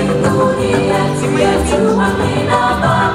Ceremony, let's get to Amina Bar.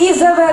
І завершуємо.